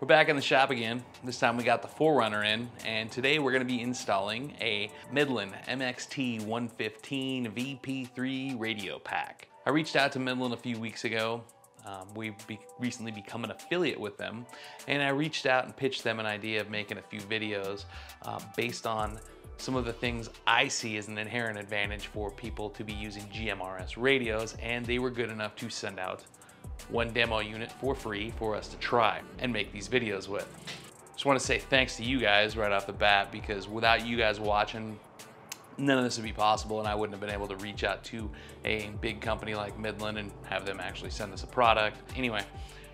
We're back in the shop again. This time we got the 4Runner in, and today we're going to be installing a Midland MXT 115 VP3 radio pack. I reached out to Midland a few weeks ago. Um, we've be recently become an affiliate with them, and I reached out and pitched them an idea of making a few videos uh, based on some of the things I see as an inherent advantage for people to be using GMRS radios, and they were good enough to send out one demo unit for free for us to try and make these videos with. Just want to say thanks to you guys right off the bat because without you guys watching, none of this would be possible and I wouldn't have been able to reach out to a big company like Midland and have them actually send us a product. Anyway,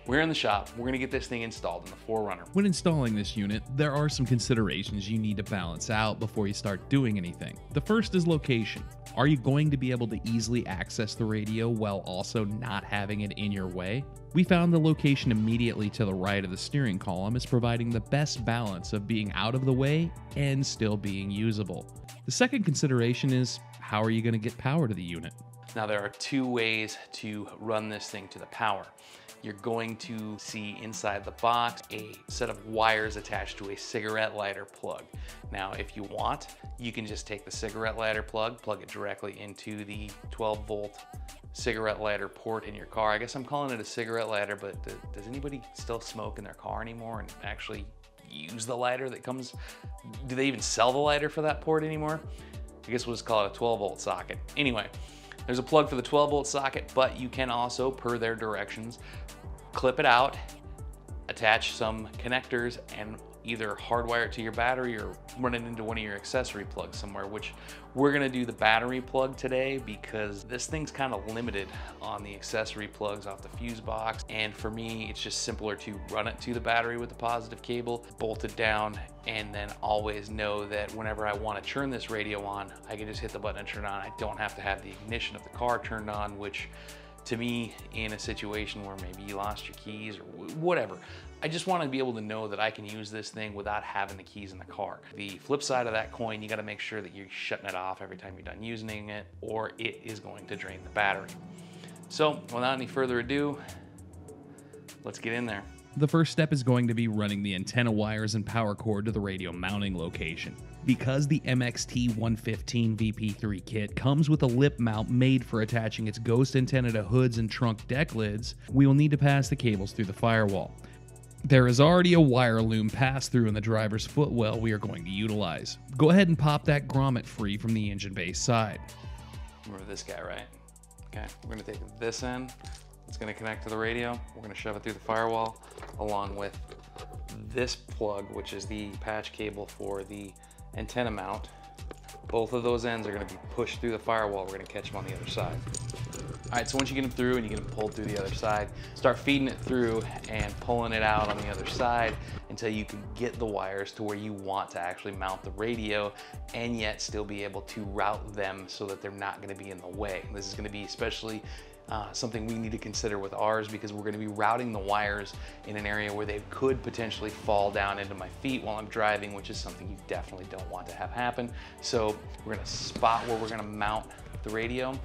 we're in the shop. We're gonna get this thing installed in the 4Runner. When installing this unit, there are some considerations you need to balance out before you start doing anything. The first is location. Are you going to be able to easily access the radio while also not having it in your way? We found the location immediately to the right of the steering column is providing the best balance of being out of the way and still being usable. The second consideration is how are you going to get power to the unit? Now there are two ways to run this thing to the power you're going to see inside the box a set of wires attached to a cigarette lighter plug. Now, if you want, you can just take the cigarette lighter plug, plug it directly into the 12 volt cigarette lighter port in your car. I guess I'm calling it a cigarette lighter, but does anybody still smoke in their car anymore and actually use the lighter that comes? Do they even sell the lighter for that port anymore? I guess we'll just call it a 12 volt socket. Anyway, there's a plug for the 12 volt socket, but you can also, per their directions, clip it out, attach some connectors and either hardwire it to your battery or run it into one of your accessory plugs somewhere, which we're gonna do the battery plug today because this thing's kind of limited on the accessory plugs off the fuse box. And for me, it's just simpler to run it to the battery with the positive cable, bolt it down, and then always know that whenever I wanna turn this radio on, I can just hit the button and turn on. I don't have to have the ignition of the car turned on, which to me in a situation where maybe you lost your keys or whatever. I just want to be able to know that I can use this thing without having the keys in the car. The flip side of that coin, you got to make sure that you're shutting it off every time you're done using it or it is going to drain the battery. So without any further ado, let's get in there. The first step is going to be running the antenna wires and power cord to the radio mounting location. Because the MXT 115 VP3 kit comes with a lip mount made for attaching its ghost antenna to hoods and trunk deck lids, we will need to pass the cables through the firewall. There is already a wire loom pass through in the driver's footwell we are going to utilize. Go ahead and pop that grommet free from the engine bay side. Remember this guy, right? Okay, we're gonna take this in, it's gonna connect to the radio. We're gonna shove it through the firewall along with this plug, which is the patch cable for the antenna mount. Both of those ends are gonna be pushed through the firewall. We're gonna catch them on the other side. All right, so once you get them through and you get them pulled through the other side, start feeding it through and pulling it out on the other side until you can get the wires to where you want to actually mount the radio and yet still be able to route them so that they're not gonna be in the way. This is gonna be especially uh, something we need to consider with ours because we're gonna be routing the wires in an area where they could potentially fall down into my feet while I'm driving, which is something you definitely don't want to have happen. So we're gonna spot where we're gonna mount the radio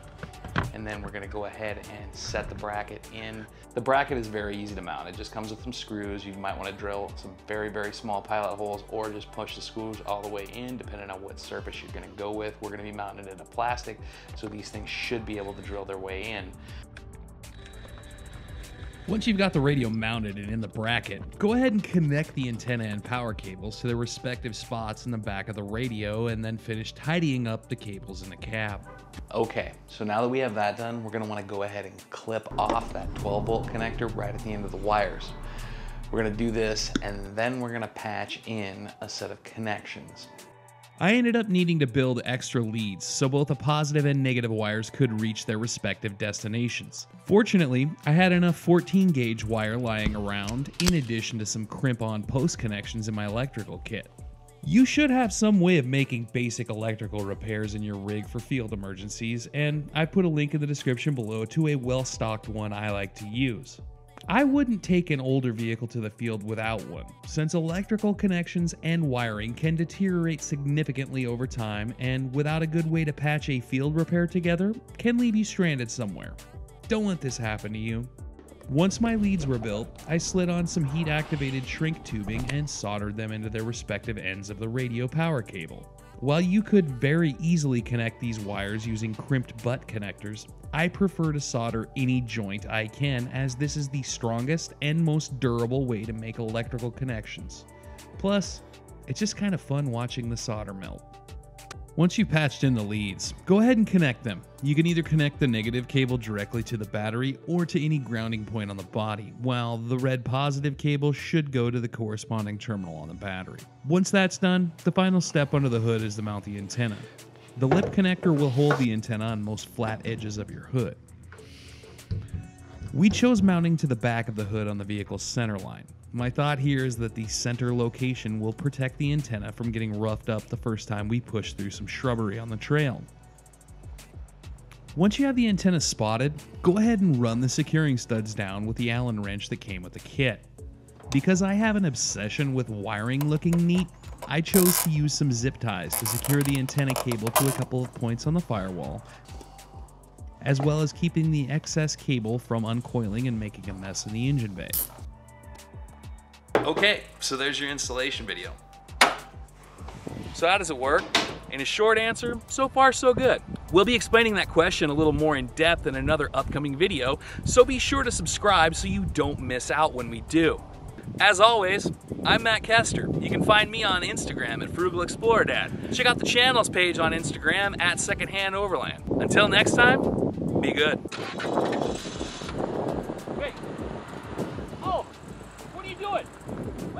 and then we're gonna go ahead and set the bracket in. The bracket is very easy to mount. It just comes with some screws. You might wanna drill some very, very small pilot holes or just push the screws all the way in depending on what surface you're gonna go with. We're gonna be mounting it in a plastic, so these things should be able to drill their way in. Once you've got the radio mounted and in the bracket, go ahead and connect the antenna and power cables to their respective spots in the back of the radio and then finish tidying up the cables in the cab. Okay, so now that we have that done, we're gonna wanna go ahead and clip off that 12 volt connector right at the end of the wires. We're gonna do this and then we're gonna patch in a set of connections. I ended up needing to build extra leads so both the positive and negative wires could reach their respective destinations. Fortunately, I had enough 14 gauge wire lying around, in addition to some crimp on post connections in my electrical kit. You should have some way of making basic electrical repairs in your rig for field emergencies, and I put a link in the description below to a well stocked one I like to use. I wouldn't take an older vehicle to the field without one, since electrical connections and wiring can deteriorate significantly over time, and without a good way to patch a field repair together, can leave you stranded somewhere. Don't let this happen to you. Once my leads were built, I slid on some heat activated shrink tubing and soldered them into their respective ends of the radio power cable. While you could very easily connect these wires using crimped butt connectors, I prefer to solder any joint I can as this is the strongest and most durable way to make electrical connections. Plus, it's just kind of fun watching the solder melt. Once you've patched in the leads, go ahead and connect them. You can either connect the negative cable directly to the battery or to any grounding point on the body, while the red positive cable should go to the corresponding terminal on the battery. Once that's done, the final step under the hood is to mount the antenna. The lip connector will hold the antenna on most flat edges of your hood. We chose mounting to the back of the hood on the vehicle's center line. My thought here is that the center location will protect the antenna from getting roughed up the first time we push through some shrubbery on the trail. Once you have the antenna spotted, go ahead and run the securing studs down with the Allen wrench that came with the kit. Because I have an obsession with wiring looking neat, I chose to use some zip ties to secure the antenna cable to a couple of points on the firewall, as well as keeping the excess cable from uncoiling and making a mess in the engine bay. Okay, so there's your installation video. So how does it work? In a short answer, so far so good. We'll be explaining that question a little more in depth in another upcoming video, so be sure to subscribe so you don't miss out when we do. As always, I'm Matt Kester. You can find me on Instagram at Frugal Explorer Dad. Check out the channels page on Instagram at Secondhand Overland. Until next time, be good. Wait. Oh, what are you doing?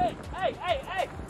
Hey, hey, hey.